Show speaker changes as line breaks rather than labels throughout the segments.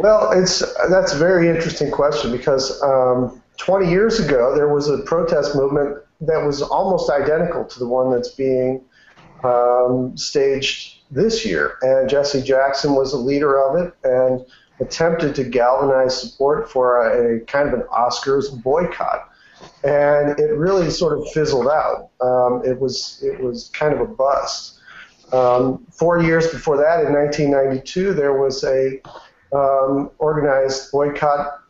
Well, it's that's a very interesting question because um, 20 years ago there was a protest movement that was almost identical to the one that's being um, staged this year, and Jesse Jackson was a leader of it and attempted to galvanize support for a, a kind of an Oscars boycott, and it really sort of fizzled out. Um, it was it was kind of a bust. Um, four years before that, in 1992, there was a um, organized boycott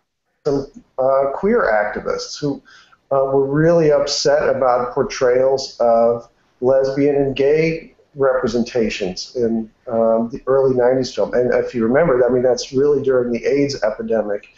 some uh, queer activists who uh, were really upset about portrayals of lesbian and gay representations in um, the early 90s film. And if you remember, I mean, that's really during the AIDS epidemic.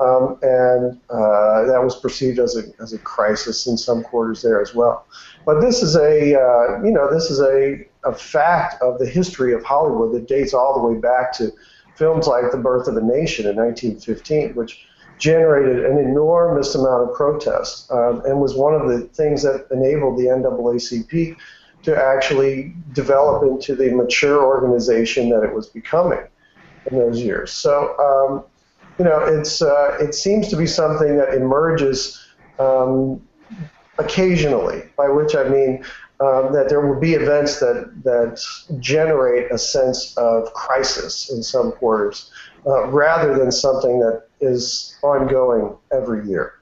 Um, and uh, that was perceived as a, as a crisis in some quarters there as well. But this is a, uh, you know, this is a, a fact of the history of Hollywood that dates all the way back to films like The Birth of a Nation in 1915, which generated an enormous amount of protest um, and was one of the things that enabled the NAACP to actually develop into the mature organization that it was becoming in those years. So, um, you know, it's uh, it seems to be something that emerges um, occasionally, by which I mean um, that there will be events that, that generate a sense of crisis in some quarters, uh, rather than something that is ongoing every year.